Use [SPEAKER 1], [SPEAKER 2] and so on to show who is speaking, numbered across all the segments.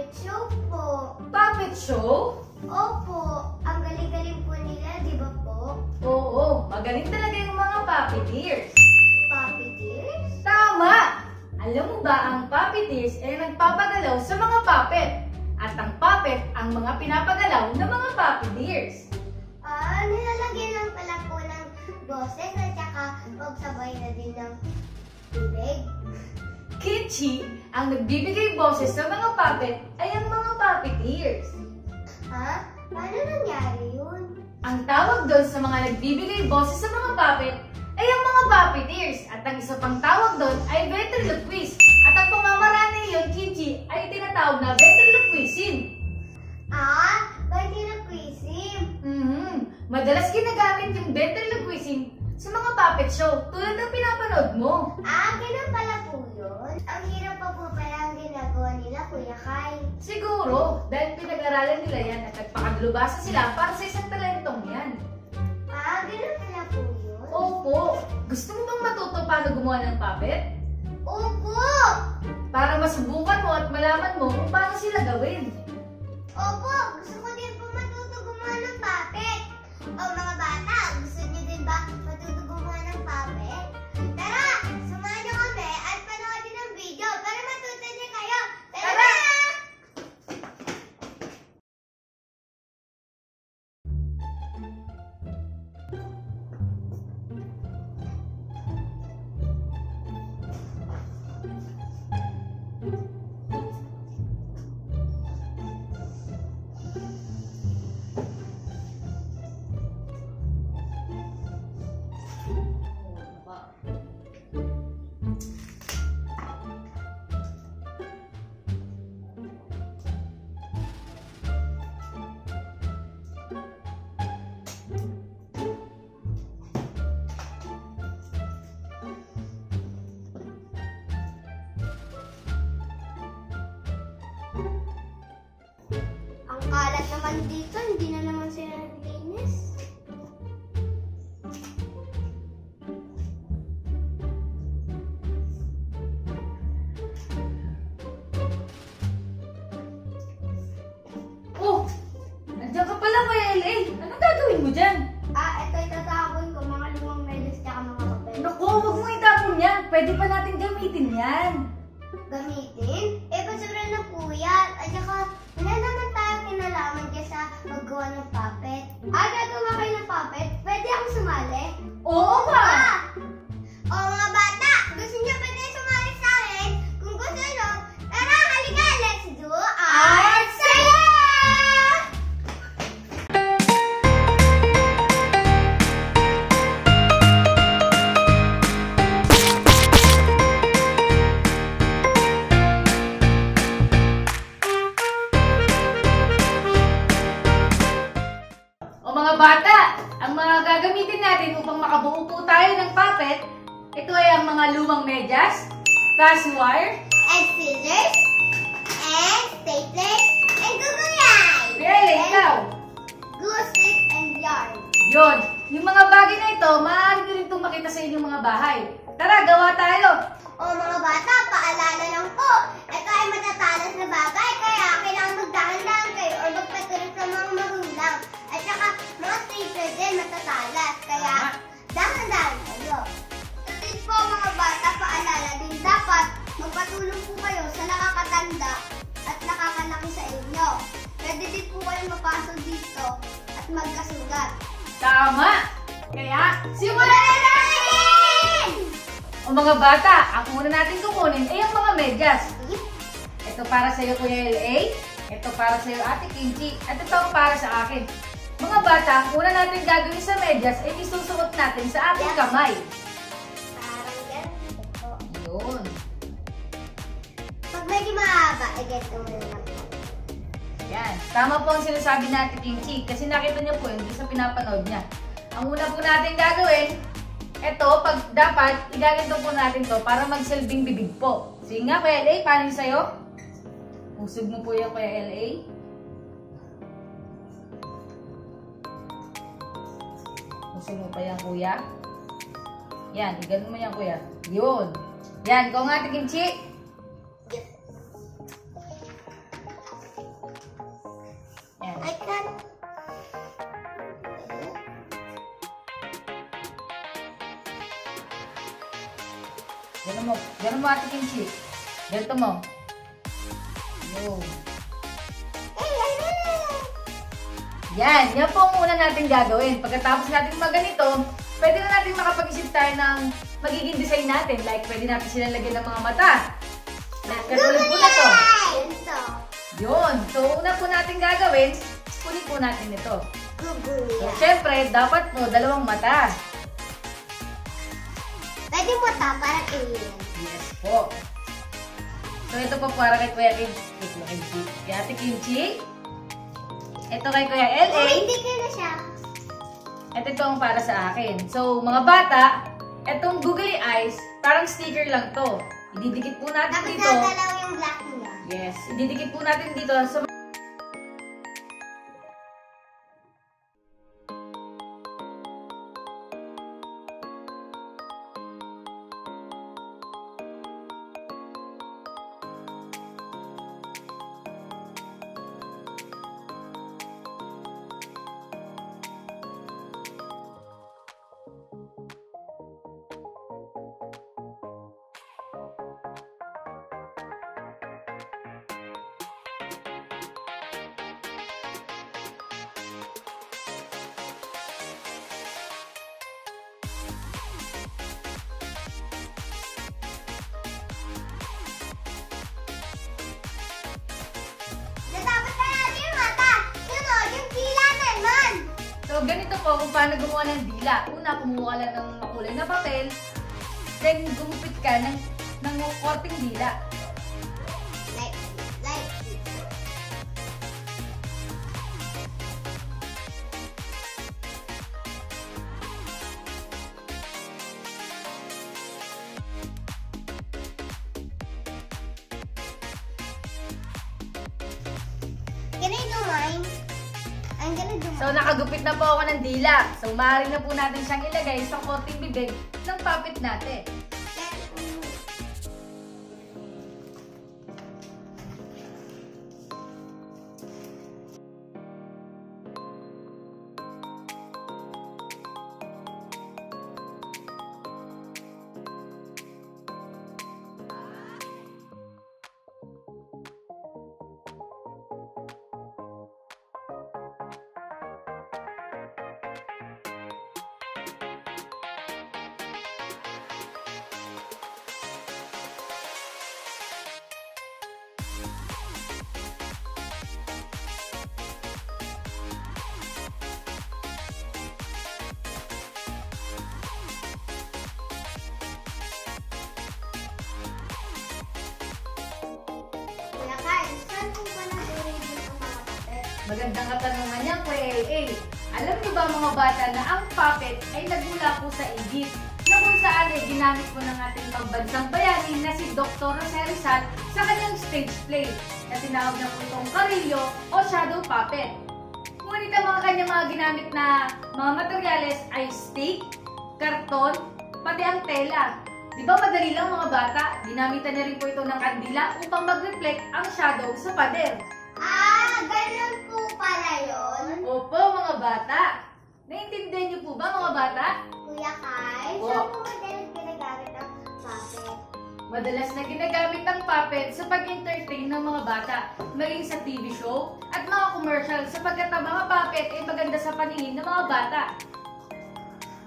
[SPEAKER 1] Puppet show po.
[SPEAKER 2] Puppet show?
[SPEAKER 1] Opo, ang galing-galing po nila, di ba po?
[SPEAKER 2] Oo, magaling talaga yung mga puppeteers.
[SPEAKER 1] Puppeteers?
[SPEAKER 2] Tama! Alam mo ba ang puppeteers ay nagpapagalaw sa mga puppet? At ang puppet ang mga pinapagalaw ng mga puppeteers.
[SPEAKER 1] Ah, nilalagyan lang pala po ng boses at saka magsabay na din ng tubig.
[SPEAKER 2] Kitchi, ang nagbibigay boses sa mga puppet ay ang mga puppeteers.
[SPEAKER 1] Ha? Paano nangyari yun?
[SPEAKER 2] Ang tawag doon sa mga nagbibigay boses sa mga puppet ay ang mga puppeteers. At ang isa pang tawag doon ay ventriloquist. At ang pamamaraan niyon, Kitchi, ay tinatawag na ventriloquism.
[SPEAKER 1] Ah, ventriloquism.
[SPEAKER 2] Mhm. Madalas ginagamit yung ventriloquism sa mga puppet show tulad ng pinapanood mo.
[SPEAKER 1] Ah, ganun pala Kuya Kai.
[SPEAKER 2] Siguro, dahil pinaglaralan nila yan at nagpakadlubasa sila para sa isang talentong yan.
[SPEAKER 1] Ah, ganun pala po yun.
[SPEAKER 2] Opo, gusto mo bang matuto paano gumawa ng puppet?
[SPEAKER 1] Opo!
[SPEAKER 2] Para masubukan mo at malaman mo kung paano sila gawin.
[SPEAKER 1] Opo, gusto ko din po matuto gumawa ng puppet. O mga naman dito, hindi na naman sila
[SPEAKER 2] flash wire,
[SPEAKER 1] And scissors, and stapler, and gugulay!
[SPEAKER 2] Belle, ikaw.
[SPEAKER 1] Glue stick and yarn.
[SPEAKER 2] Yun, yung mga bagay na ito, maaari nyo rin itong makita sa inyong mga bahay. Tara, gawa tayo.
[SPEAKER 1] O mga bata, paalala lang po. Ito ay matatalas na bagay, kaya kailangan magdahan-dahan kayo o magpatulog sa mga magulang. At saka, mga stapler din matatalas, kaya dahan-dahan kayo. Magkasugat.
[SPEAKER 2] Tama. Kaya, simulan na natin! O mga bata, ang una natin kukunin ay ang mga medyas. Ito para sa iyo, Kuya LA. Ito para sa iyo, Ate Kimchi. At ito para sa akin. Mga bata, ang una natin gagawin sa medyas ay isusuot natin sa ating kamay.
[SPEAKER 1] Parang ganito po.
[SPEAKER 2] Yun.
[SPEAKER 1] Pag medyo mahaba, eh ganito mo na lang po.
[SPEAKER 2] Yan. Tama po ang sinasabi natin Kimchi kasi nakita niyo po yun sa pinapanood niya. Ang una po natin gagawin, ito, pag dapat, igaganto po natin to para magsilbing bibig po. Sige nga, Kuya LA, paano sa'yo? Usog mo po yung Kuya LA. Usog mo pa yan, Kuya. Yan, iganon mo yan, Kuya. Yun. Yan, kung nga, Kimchi. I can't. Ganun mo. Ganun mo ate Kimchi. Ganito mo.
[SPEAKER 1] Yo.
[SPEAKER 2] Yan. Yan po muna natin gagawin. Pagkatapos natin maganito, pwede na natin makapag-isip tayo ng magiging design natin. Like, pwede natin silang lagyan ng mga mata. Like, katulad po na to. Yun. So, una po natin gagawin, po natin ito. So,
[SPEAKER 1] Guguya.
[SPEAKER 2] syempre, dapat po dalawang mata.
[SPEAKER 1] Pwede mo ta, parang alien.
[SPEAKER 2] Yes po. So, ito po para kay Kuya Kim. Kay Kuya Kimchi. Kay Ate Kimchi. Ito kay Kuya
[SPEAKER 1] Oh,
[SPEAKER 2] LA.
[SPEAKER 1] hindi ka na siya.
[SPEAKER 2] At ito ang para sa akin. So, mga bata, itong googly eyes, parang sticker lang to. Ididikit po natin
[SPEAKER 1] Tapos
[SPEAKER 2] dito.
[SPEAKER 1] nadalaw yung black niya.
[SPEAKER 2] Yes, ididikit po natin dito sa So, ganito po kung paano gumawa ng dila. Una, kumuha lang ng makulay na papel. Then, gumupit ka ng, ng korting dila.
[SPEAKER 1] Like, like, Can I do mine? Gonna do
[SPEAKER 2] So, nakagupit na po ako ng dila. So, maaari na po natin siyang ilagay sa korting bibig ng puppet natin. Magandang katanungan yan, Kuya LA. Alam niyo ba mga bata na ang puppet ay nagmula po sa Egypt na kung saan ay ginamit po ng ating pambansang bayani na si Dr. Jose Rizal sa kanyang stage play na tinawag na po itong Carillo o Shadow Puppet. Ngunit ang mga kanyang mga ginamit na mga materyales ay stick, karton, pati ang tela. Di ba madali lang mga bata? Ginamitan na rin po ito ng kandila upang mag-reflect ang shadow sa pader.
[SPEAKER 1] Ah, ganun po pala yun.
[SPEAKER 2] Opo, mga bata. Naintindihan niyo po ba, mga bata?
[SPEAKER 1] Kuya Kai,
[SPEAKER 2] Po.
[SPEAKER 1] saan po madalas ginagamit ang puppet?
[SPEAKER 2] Madalas na ginagamit ang puppet sa pag-entertain ng mga bata, maging sa TV show at mga commercial sapagkat ang mga puppet ay maganda sa paningin ng mga bata.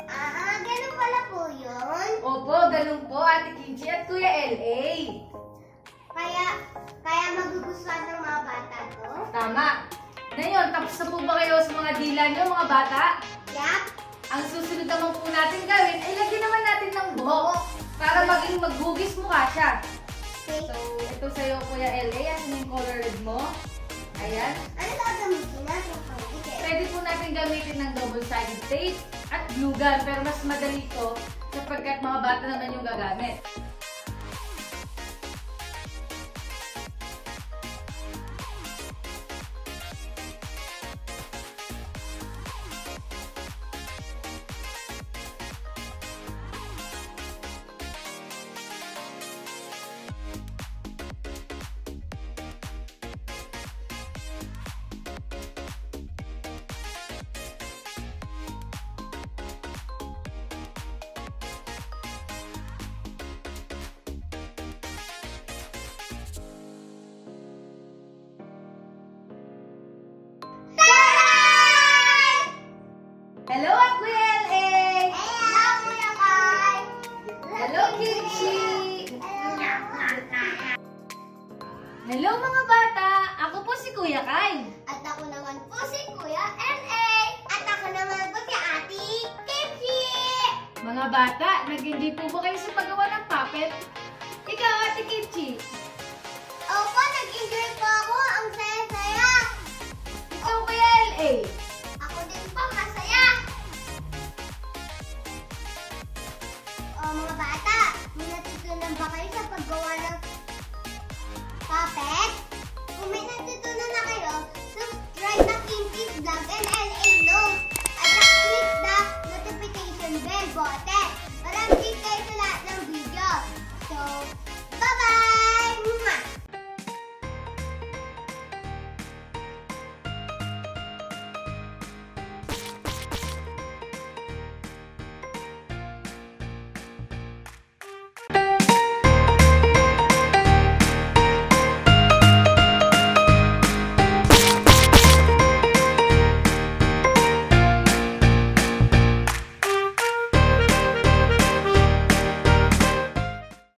[SPEAKER 1] Ah, ganun pala po yun.
[SPEAKER 2] Opo, ganun po, Ate Kinchi at Kuya L.A.
[SPEAKER 1] Kaya, kaya magugustuhan ng mga bata to?
[SPEAKER 2] Tama. Ngayon, tapos na po ba kayo sa mga dila niyo, mga bata?
[SPEAKER 1] Yap.
[SPEAKER 2] Ang susunod naman po natin gawin ay lagyan naman natin ng buhok para maging maghugis mukha siya.
[SPEAKER 1] Okay.
[SPEAKER 2] So, ito sa'yo, Kuya L.A. Ano yung color red mo? Ayan.
[SPEAKER 1] Ano gagamitin natin pang dikit?
[SPEAKER 2] Pwede po natin gamitin ng double-sided tape at glue gun, pero mas madali ito sapagkat mga bata naman yung gagamit. Mga bata, nag-enjoy po ba kayo sa
[SPEAKER 1] paggawa ng puppet? Ikaw, Ate Kimchi. Opo, nag-enjoy po ako. Ang saya-saya. Ikaw kaya, LA? Ako din po, masaya. O
[SPEAKER 2] mga bata, may natutunan ba kayo sa paggawa ng puppet? Kung may natutunan
[SPEAKER 1] na kayo, subscribe na Kimchi's Vlog and LA Notes. At click the notification bell button.